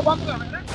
adam da öyle.